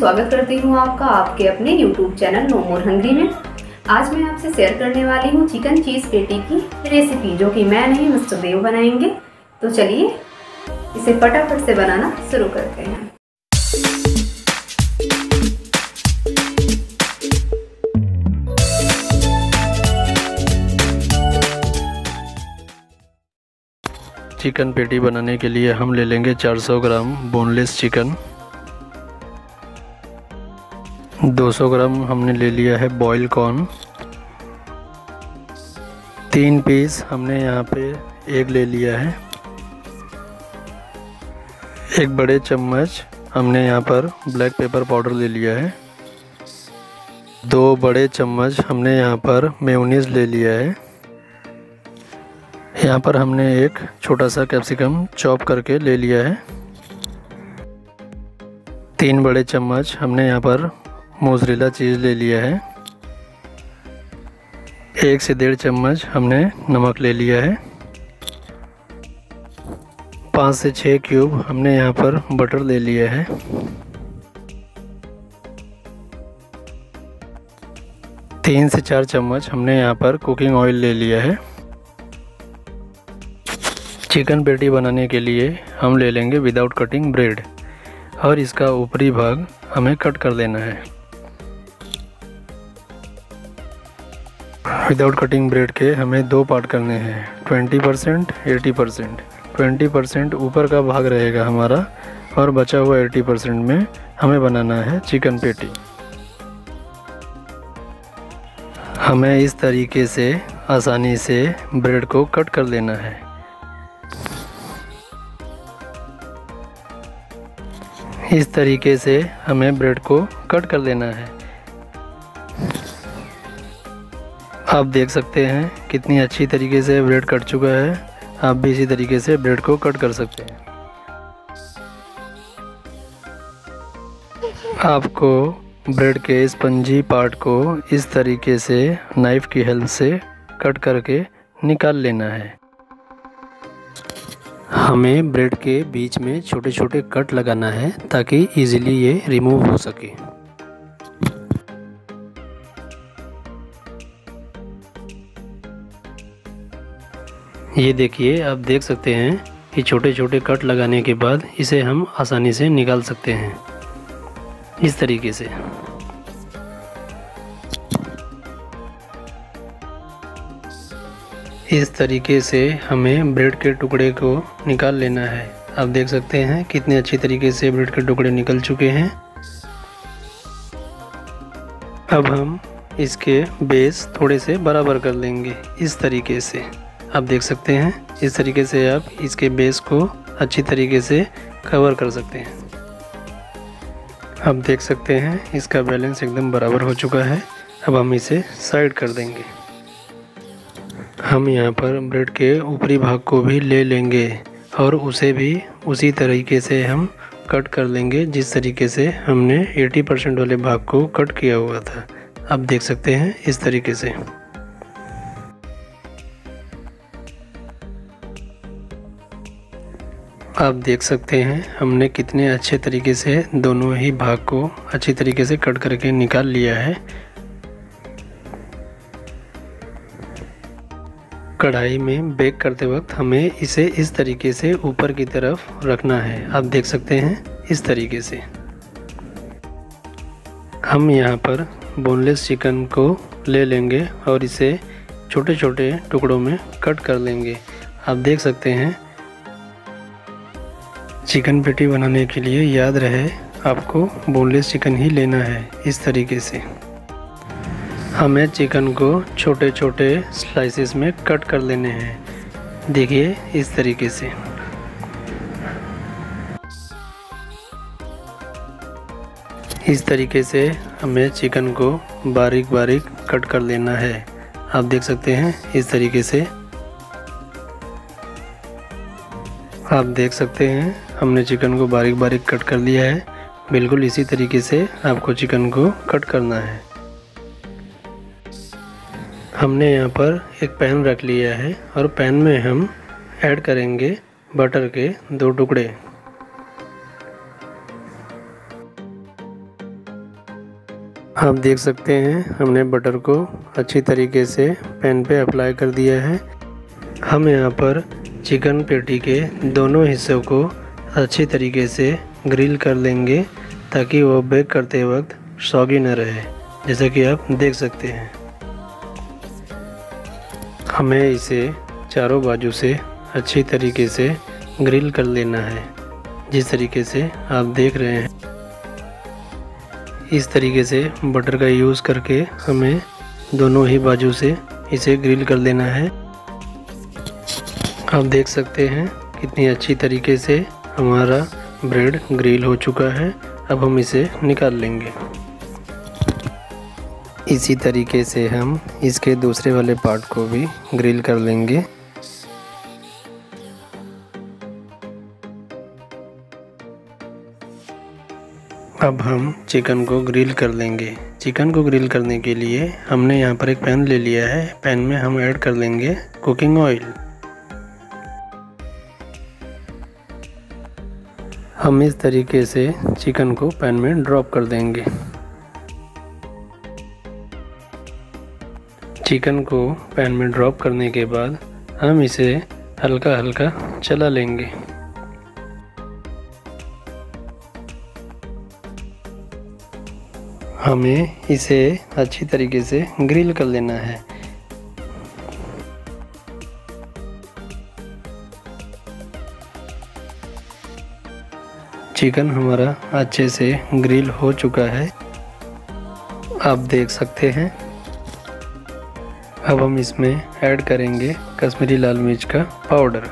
स्वागत करती हूँ आपका आपके अपने YouTube channel no more hungry में। आज मैं आपसे शेयर करने वाली हूँ चिकन चीज़ पेटी की रेसिपी जो कि मैं नहीं, मिस्टर देव बनाएँगे। तो चलिए, इसे फटाफट से बनाना शुरू करते हैं। चिकन पेटी बनाने के लिए हम ले लेंगे 400 ग्राम बोनलेस चिकन 200 ग्राम हमने ले लिया है बॉयल कॉर्न तीन पीस हमने यहाँ पे एग ले लिया है। एक बड़े चम्मच हमने यहाँ पर ब्लैक पेपर पाउडर ले लिया है। दो बड़े चम्मच हमने यहाँ पर मेयोनीज ले लिया है। यहाँ पर हमने एक छोटा सा कैप्सिकम चॉप करके ले लिया है। तीन बड़े चम्मच हमने यहाँ पर मोजरेला चीज़ ले लिया है। एक से डेढ़ चम्मच हमने नमक ले लिया है। पाँच से छः क्यूब हमने यहाँ पर बटर ले लिया है। तीन से चार चम्मच हमने यहाँ पर कुकिंग ऑयल ले लिया है। चिकन पेटी बनाने के लिए हम ले लेंगे विदाउट कटिंग ब्रेड और इसका ऊपरी भाग हमें कट कर लेना है। विदाउट कटिंग ब्रेड के हमें दो पार्ट करने हैं। 20 percent eighty percent twenty percent ऊपर का भाग रहेगा हमारा और बचा हुआ 80 परसेंट में हमें बनाना है चिकन पेटी हमें इस तरीके से आसानी से ब्रेड को कट कर लेना है। इस तरीके से हमें ब्रेड को कट कर लेना है। आप देख सकते हैं कितनी अच्छी तरीके से ब्रेड कट चुका है। आप भी इसी तरीके से ब्रेड को कट कर सकते हैं। आपको ब्रेड के स्पंजी पार्ट को इस तरीके से नाइफ़ की हेल्प से कट करके निकाल लेना है। हमें ब्रेड के बीच में छोटे छोटे कट लगाना है ताकि इजीली ये रिमूव हो सके। ये देखिए, आप देख सकते हैं कि छोटे छोटे कट लगाने के बाद इसे हम आसानी से निकाल सकते हैं। इस तरीके से। इस तरीके से हमें ब्रेड के टुकड़े को निकाल लेना है। आप देख सकते हैं कितने अच्छी तरीके से ब्रेड के टुकड़े निकल चुके हैं। अब हम इसके बेस थोड़े से बराबर कर लेंगे, इस तरीके से। आप देख सकते हैं, इस तरीके से आप इसके बेस को अच्छी तरीके से कवर कर सकते हैं। आप देख सकते हैं, इसका बैलेंस एकदम बराबर हो चुका है। अब हम इसे साइड कर देंगे। हम यहाँ पर ब्रेड के ऊपरी भाग को भी ले लेंगे और उसे भी उसी तरीके से हम कट कर लेंगे, जिस तरीके से हमने 80 परसेंट वाले भाग को कट किया हुआ था। आप देख सकते हैं, इस तरीके से। आप देख सकते हैं, हमने कितने अच्छे तरीके से दोनों ही भाग को अच्छी तरीके से कट करके निकाल लिया है। कढ़ाई में बेक करते वक्त हमें इसे इस तरीके से ऊपर की तरफ़ रखना है। आप देख सकते हैं, इस तरीके से। हम यहाँ पर बोनलेस चिकन को ले लेंगे और इसे छोटे छोटे टुकड़ों में कट कर लेंगे। आप देख सकते हैं चिकन पेटी बनाने के लिए याद रहे, आपको बोनलेस चिकन ही लेना है, इस तरीके से। हमें चिकन को छोटे छोटे स्लाइसेस में कट कर लेने हैं। देखिए, इस तरीके से। इस तरीके से हमें चिकन को बारीक बारीक कट कर लेना है। आप देख सकते हैं, इस तरीके से। आप देख सकते हैं हमने चिकन को बारीक बारीक कट कर लिया है। बिल्कुल इसी तरीके से आपको चिकन को कट करना है। हमने यहाँ पर एक पैन रख लिया है और पैन में हम ऐड करेंगे बटर के दो टुकड़े। आप देख सकते हैं, हमने बटर को अच्छी तरीके से पैन पे अप्लाई कर दिया है। हम यहाँ पर चिकन पेटी के दोनों हिस्सों को अच्छी तरीके से ग्रिल कर लेंगे ताकि वो बेक करते वक्त सौगी न रहे, जैसा कि आप देख सकते हैं। हमें इसे चारों बाजू से अच्छी तरीके से ग्रिल कर लेना है, जिस तरीके से आप देख रहे हैं। इस तरीके से बटर का यूज़ करके हमें दोनों ही बाजू से इसे ग्रिल कर लेना है। आप देख सकते हैं कितनी अच्छी तरीके से हमारा ब्रेड ग्रिल हो चुका है, अब हम इसे निकाल लेंगे। इसी तरीके से हम इसके दूसरे वाले पार्ट को भी ग्रिल कर लेंगे। अब हम चिकन को ग्रिल कर लेंगे। चिकन को ग्रिल करने के लिए हमने यहाँ पर एक पैन ले लिया है। पैन में हम ऐड कर लेंगे कुकिंग ऑयल। हम इस तरीके से चिकन को पैन में ड्रॉप कर देंगे। चिकन को पैन में ड्रॉप करने के बाद हम इसे हल्का हल्का चला लेंगे। हमें इसे अच्छी तरीके से ग्रिल कर लेना है। चिकन हमारा अच्छे से ग्रिल हो चुका है। आप देख सकते हैं। अब हम इसमें ऐड करेंगे कश्मीरी लाल मिर्च का पाउडर।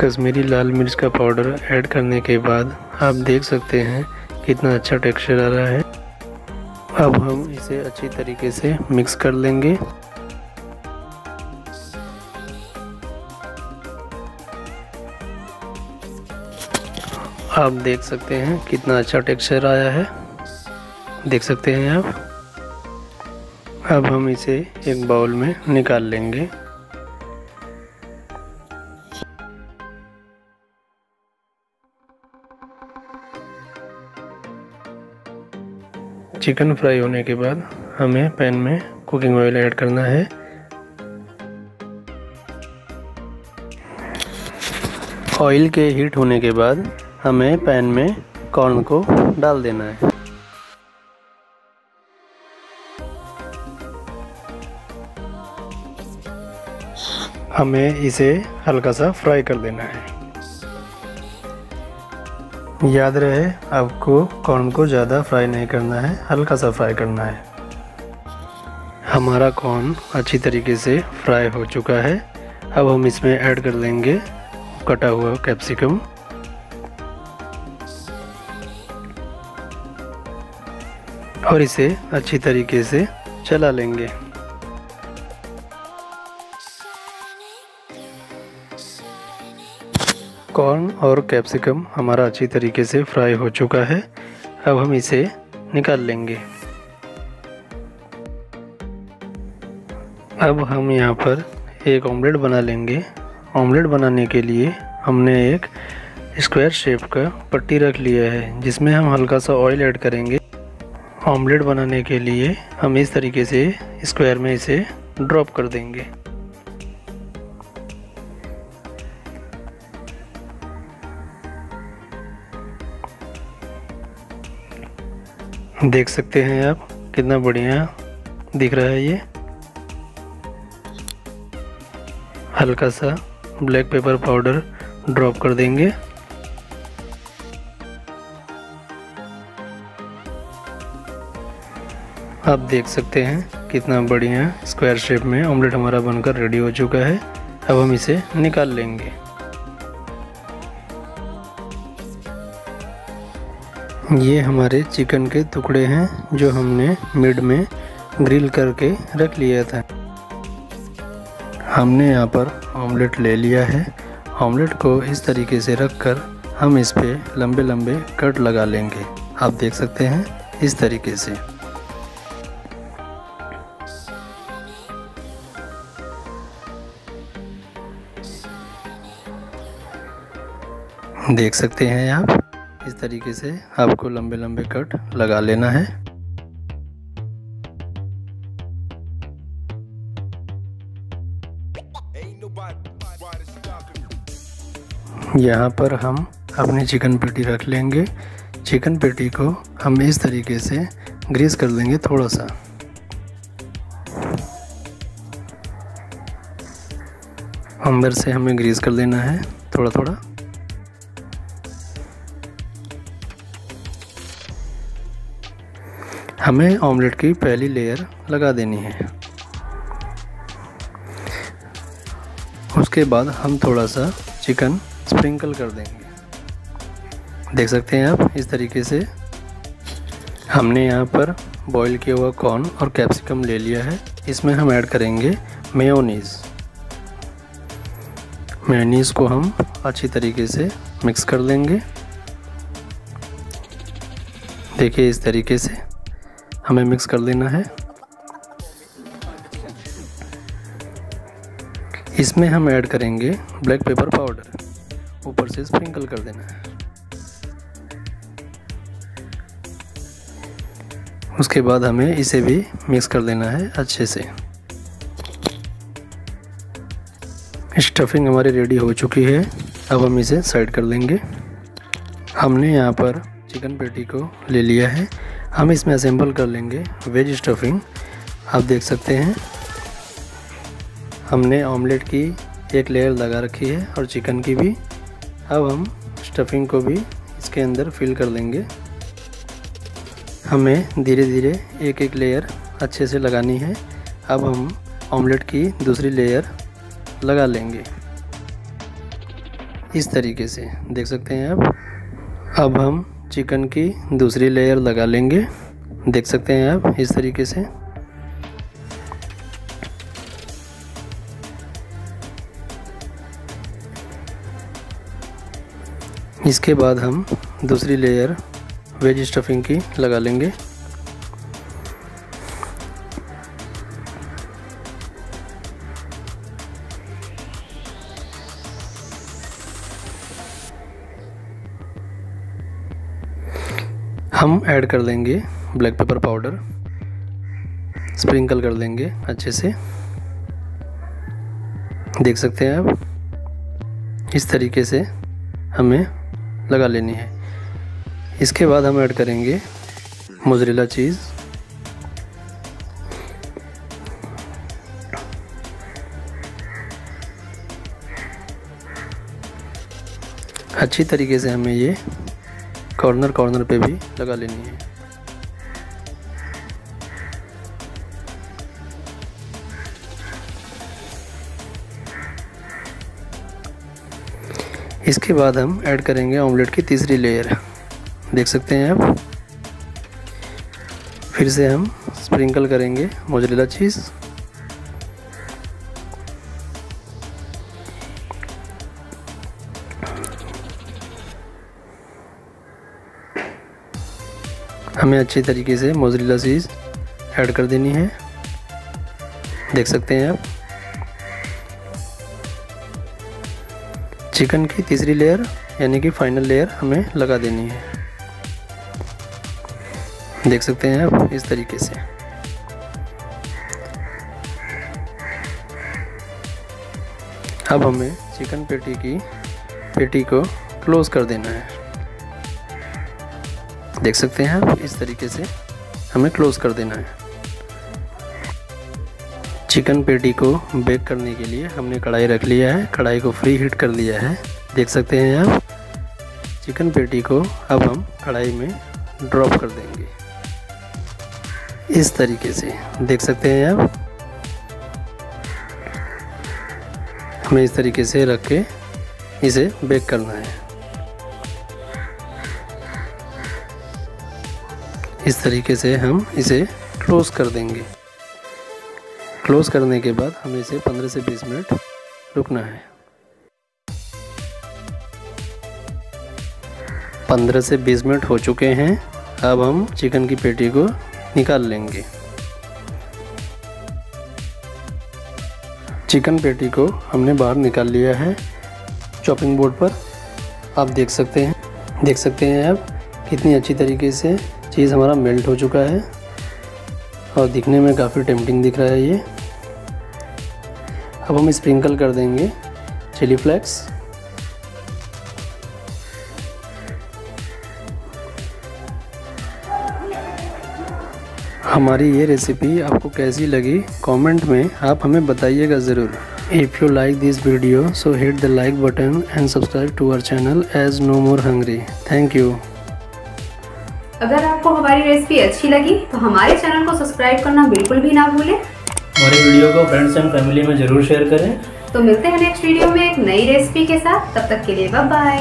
कश्मीरी लाल मिर्च का पाउडर ऐड करने के बाद आप देख सकते हैं कितना अच्छा टेक्सचर आ रहा है। अब हम इसे अच्छी तरीके से मिक्स कर लेंगे। आप देख सकते हैं कितना अच्छा टेक्सचर आया है। देख सकते हैं आप। अब हम इसे एक बाउल में निकाल लेंगे। चिकन फ्राई होने के बाद हमें पैन में कुकिंग ऑयल ऐड करना है। ऑयल के हीट होने के बाद हमें पैन में कॉर्न को डाल देना है। हमें इसे हल्का सा फ्राई कर देना है। याद रहे, आपको कॉर्न को ज़्यादा फ्राई नहीं करना है हल्का सा फ्राई करना है। हमारा कॉर्न अच्छी तरीके से फ्राई हो चुका है। अब हम इसमें ऐड कर लेंगे कटा हुआ कैप्सिकम। और इसे अच्छी तरीके से चला लेंगे। कॉर्न और कैप्सिकम हमारा अच्छी तरीके से फ्राई हो चुका है। अब हम इसे निकाल लेंगे। अब हम यहाँ पर एक ऑमलेट बना लेंगे। ऑमलेट बनाने के लिए हमने एक स्क्वायर शेप का पट्टी रख लिया है, जिसमें हम हल्का सा ऑयल ऐड करेंगे। ऑमलेट बनाने के लिए हम इस तरीके से स्क्वायर में इसे ड्रॉप कर देंगे। देख सकते हैं आप कितना बढ़िया दिख रहा है ये। हल्का सा ब्लैक पेपर पाउडर ड्रॉप कर देंगे। आप देख सकते हैं कितना बढ़िया स्क्वायर शेप में ऑमलेट हमारा बनकर रेडी हो चुका है। अब हम इसे निकाल लेंगे। ये हमारे चिकन के टुकड़े हैं जो हमने मिड में ग्रिल करके रख लिया था। हमने यहाँ पर ऑमलेट ले लिया है। ऑमलेट को इस तरीके से रखकर हम इस पे लंबे लंबे कट लगा लेंगे। आप देख सकते हैं इस तरीके से। देख सकते हैं आप, इस तरीके से आपको लंबे लंबे कट लगा लेना है। यहाँ पर हम अपनी चिकन पेटी रख लेंगे। चिकन पेटी को हम इस तरीके से ग्रीस कर देंगे थोड़ा सा। अंदर से हमें ग्रीस कर लेना है थोड़ा थोड़ा। हमें ऑमलेट की पहली लेयर लगा देनी है। उसके बाद हम थोड़ा सा चिकन स्प्रिंकल कर देंगे। देख सकते हैं आप इस तरीके से। हमने यहाँ पर बॉईल किया हुआ कॉर्न और कैप्सिकम ले लिया है। इसमें हम ऐड करेंगे मेयोनीज़ मेयोनीज़ को हम अच्छी तरीके से मिक्स कर लेंगे देखिए इस तरीके से। हमें मिक्स कर देना है। इसमें हम ऐड करेंगे ब्लैक पेपर पाउडर ऊपर से स्प्रिंकल कर देना है। उसके बाद हमें इसे भी मिक्स कर देना है अच्छे से। स्टफिंग हमारी रेडी हो चुकी है। अब हम इसे साइड कर देंगे हमने यहाँ पर चिकन पेटी को ले लिया है। हम इसमें असेंबल कर लेंगे वेज स्टफिंग आप देख सकते हैं, हमने ऑमलेट की एक लेयर लगा रखी है और चिकन की भी। अब हम स्टफिंग को भी इसके अंदर फिल कर देंगे हमें धीरे धीरे एक एक लेयर अच्छे से लगानी है। अब हम ऑमलेट की दूसरी लेयर लगा लेंगे। इस तरीके से, देख सकते हैं आप। अब हम चिकन की दूसरी लेयर लगा लेंगे। देख सकते हैं आप इस तरीके से। इसके बाद हम दूसरी लेयर वेज स्टफिंग की लगा लेंगे। हम ऐड कर देंगे ब्लैक पेपर पाउडर स्प्रिंकल कर देंगे अच्छे से। देख सकते हैं आप, इस तरीके से हमें लगा लेनी है। इसके बाद हम ऐड करेंगे मोजरेला चीज़ अच्छी तरीके से हमें ये कॉर्नर कॉर्नर पे भी लगा लेनी है। इसके बाद हम ऐड करेंगे ऑमलेट की तीसरी लेयर। देख सकते हैं आप। फिर से हम स्प्रिंकल करेंगे मोजरेला चीज़। हमें अच्छी तरीके से मोजरीला चीज़ ऐड कर देनी है। देख सकते हैं आप। चिकन की तीसरी लेयर यानी कि फाइनल लेयर हमें लगा देनी है। देख सकते हैं आप इस तरीके से। अब हमें चिकन पेटी की, पेटी को क्लोज कर देना है। देख सकते हैं आप, इस तरीके से हमें क्लोज कर देना है। चिकन पेटी को बेक करने के लिए हमने कढ़ाई रख लिया है, कढ़ाई को फ्री हीट कर लिया है। देख सकते हैं आप, चिकन पेटी को अब हम कढ़ाई में ड्रॉप कर देंगे। इस तरीके से, देख सकते हैं आप। हमें इस तरीके से रख के इसे बेक करना है। इस तरीके से हम इसे क्लोज़ कर देंगे। क्लोज़ करने के बाद हमें इसे 15 से 20 मिनट रुकना है। 15 से 20 मिनट हो चुके हैं। अब हम चिकन की पेटी को निकाल लेंगे। चिकन पेटी को हमने बाहर निकाल लिया है। चॉपिंग बोर्ड पर आप देख सकते हैं। देख सकते हैं आप कितनी अच्छी तरीके से चीज़ हमारा मेल्ट हो चुका है और दिखने में काफ़ी टेम्पटिंग दिख रहा है ये। अब हम स्प्रिंकल कर देंगे चिली फ्लेक्स। हमारी ये रेसिपी आपको कैसी लगी कमेंट में आप हमें बताइएगा ज़रूर। If you like this video so hit the like button and subscribe to our channel as no more hungry thank you अगर आपको हमारी रेसिपी अच्छी लगी तो हमारे चैनल को सब्सक्राइब करना बिल्कुल भी ना भूलें। हमारे वीडियो को फ्रेंड्स एंड फैमिली में ज़रूर शेयर करें। तो मिलते हैं नेक्स्ट वीडियो में एक नई रेसिपी के साथ। तब तक के लिए बाय बाय